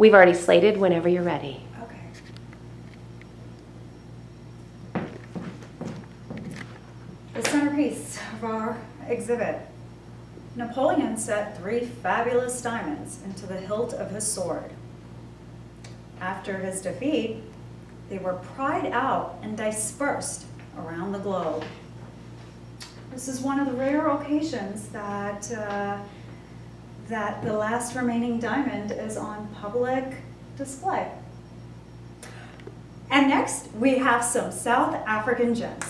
We've already slated whenever you're ready. Okay. The centerpiece of our exhibit. Napoleon set three fabulous diamonds into the hilt of his sword. After his defeat, they were pried out and dispersed around the globe. This is one of the rare occasions that, uh, that the last remaining diamond is on public display. And next, we have some South African gems.